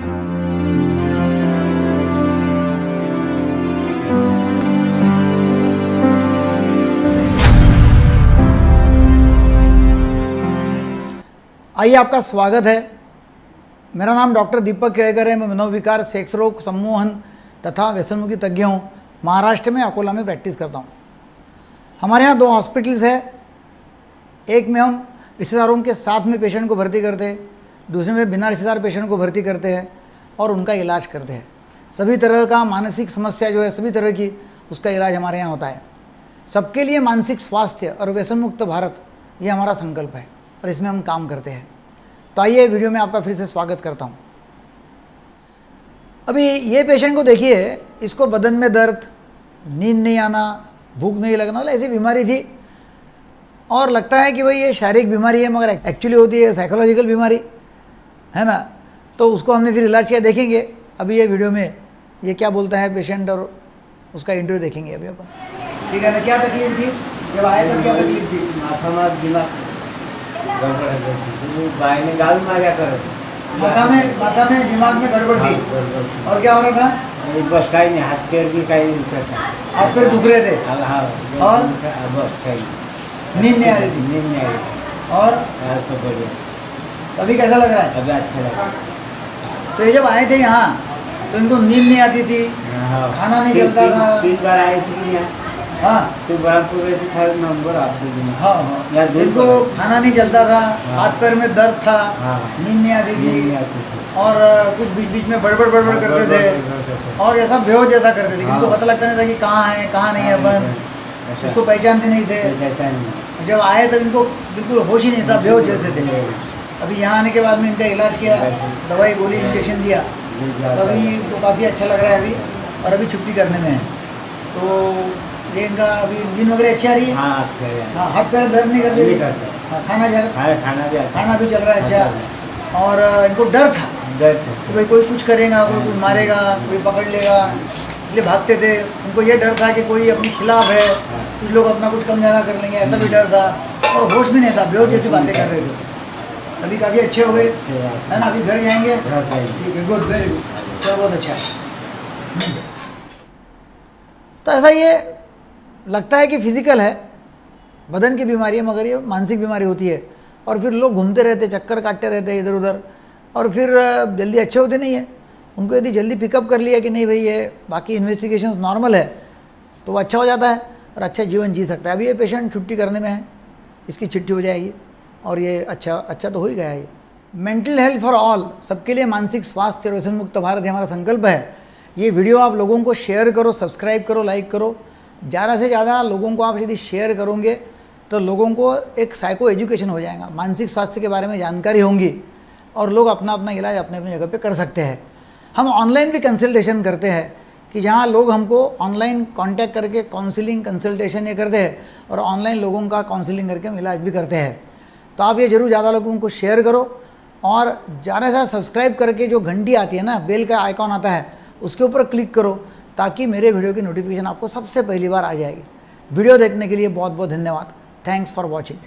आइए आपका स्वागत है। मेरा नाम डॉक्टर दीपक केड़कर है। मैं मनोविकार सेक्स रोग सम्मोहन तथा व्यसनमुखी तज्ञ हूँ। महाराष्ट्र में अकोला में प्रैक्टिस करता हूँ। हमारे यहाँ दो हॉस्पिटल्स है। एक में हम रिश्तेदारों के साथ में पेशेंट को भर्ती करते हैं। दूसरे में बिना रिश्तेदार पेशेंट को भर्ती करते हैं और उनका इलाज करते हैं। सभी तरह का मानसिक समस्या जो है, सभी तरह की, उसका इलाज हमारे यहाँ होता है। सबके लिए मानसिक स्वास्थ्य और व्यसन मुक्त भारत, ये हमारा संकल्प है और इसमें हम काम करते हैं। तो आइए वीडियो में आपका फिर से स्वागत करता हूँ। अभी ये पेशेंट को देखिए, इसको बदन में दर्द, नींद नहीं आना, भूख नहीं लगना वाला ऐसी बीमारी थी। और लगता है कि भाई ये शारीरिक बीमारी है, मगर एक्चुअली होती है साइकोलॉजिकल बीमारी। है ना? तो उसको हमने फिर इलाज किया देखेंगे। अभी ये वीडियो में ये क्या बोलता है पेशेंट और उसका इंटरव्यू देखेंगे अभी अपन। ठीक है ना? क्या तकलीफ़ थी? जब आए तब क्या तकलीफ़ थी? माथा में दिमाग है तो भाई ने गाल मारा करो। माथा में माथा में दिमाग में गड़बड़ थी? हाँ, और क्या हो रहा था बस कहीं नहीं हाथ पैर भी नहीं करता हाथ पैर दुख रहे थे? हाँ हाँ और? बस कहीं नींद नहीं आ रही थी? नींद नहीं आ रही और? हाँ, सब बढ़िया। अभी कैसा लग रहा है? अभी अच्छा लगा तो ये जब आए थे यहाँ तो इनको नींद नहीं आती थी हाँ, खाना नहीं चलता था। तीन बार आई थी यहाँ हाँ। तो नंबर आप हाँ हाँ। इनको खाना नहीं चलता था हाँ। हाथ पैर में दर्द था हाँ। नींद नहीं आती थी। और कुछ बीच बीच में बड़बड़ बड़बड़ हाँ, करते थे। बड़बड़ करते थे। और ऐसा बेहोश जैसा करते थे हाँ। इनको पता लगता नहीं था कि कहाँ है कहाँ नहीं है अपन। ऐसा- इसको पहचानते नहीं थे। जब आए तब इनको बिल्कुल होश ही नहीं था बेहोश जैसे थे। अभी यहाँ आने के बाद में इनका इलाज किया दवाई गोली इंजेक्शन दिया। तो अभी तो काफ़ी अच्छा लग रहा है अभी और अभी छुट्टी करने में है। तो ये इनका अभी नींद वगैरह अच्छी आ रही है? हाँ हैं। हाँ हाथ पैर दर्द नहीं करते। हाँ, खाना चल खाना खाना भी अच्छा। खाना भी चल रहा है अच्छा। और इनको डर था। दर्द कि भाई कोई कुछ करेगा कोई कुछ मारेगा कोई पकड़ लेगा इसलिए भागते थे। उनको ये डर था कि कोई अपने खिलाफ है कुछ लोग अपना कुछ कम ज़्यादा कर लेंगे ऐसा भी डर था। और होश भी नहीं था बेहोश जैसी बातें कर रहे थे। अभी काफ़ी अच्छे हो गए। है। ना? अभी घर जाएँगे ठीक है गुड वेरी गुड चलो बहुत अच्छा है। तो ऐसा ये लगता है कि फ़िज़िकल है बदन की बीमारी है मगर ये मानसिक बीमारी होती है। और फिर लोग घूमते रहते चक्कर काटते रहते इधर उधर और फिर जल्दी अच्छे होते नहीं है। उनको यदि जल्दी पिकअप कर लिया कि नहीं भाई ये बाकी इन्वेस्टिगेशंस नॉर्मल है तो वो अच्छा हो जाता है और अच्छा जीवन जी सकता है। अभी ये पेशेंट छुट्टी करने में है इसकी छुट्टी हो जाएगी। और ये अच्छा अच्छा तो हो ही गया ये मेंटल हेल्थ फॉर ऑल सबके लिए मानसिक स्वास्थ्य और मुक्त भारत हमारा संकल्प है। ये वीडियो आप लोगों को शेयर करो सब्सक्राइब करो लाइक करो। ज़्यादा से ज़्यादा लोगों को आप यदि शेयर करोगे तो लोगों को एक साइको एजुकेशन हो जाएगा। मानसिक स्वास्थ्य के बारे में जानकारी होंगी और लोग अपना अपना इलाज अपने अपने जगह पे कर सकते हैं। हम ऑनलाइन भी कंसल्टेशन करते हैं कि जहाँ लोग हमको ऑनलाइन कांटेक्ट करके काउंसलिंग कंसल्टेशन ये करते हैं और ऑनलाइन लोगों का काउंसलिंग करके हम इलाज भी करते हैं। तो आप ये ज़रूर ज़्यादा लोगों को शेयर करो और ज़्यादा से ज़्यादा सब्सक्राइब करके जो घंटी आती है ना बेल का आइकॉन आता है, उसके ऊपर क्लिक करो ताकि मेरे वीडियो की नोटिफिकेशन आपको सबसे पहली बार आ जाएगी। वीडियो देखने के लिए बहुत बहुत धन्यवाद। Thanks for watching